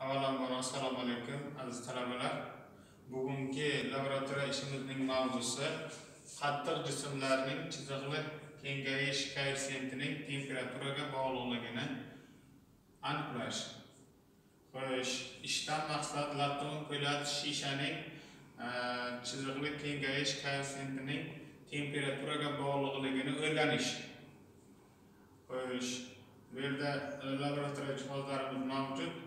avvalambor assalomu alaykum aziz talabalar. Bugungi laboratoriya ishimizning mavzusi qattiq jismlarning chiziqli kengayish koeffitsiyentining temperaturaga bog'liqligini aniqlash. Xo'sh ishdan maqsad latun ko'lat shishaning e, chiziqli kengayish koeffitsiyentining temperaturaga bog'liqligini o'rganish. Xo'sh bu yerda laboratoriya jihozlarimiz mavjud.